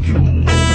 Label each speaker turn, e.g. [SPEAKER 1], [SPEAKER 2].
[SPEAKER 1] 九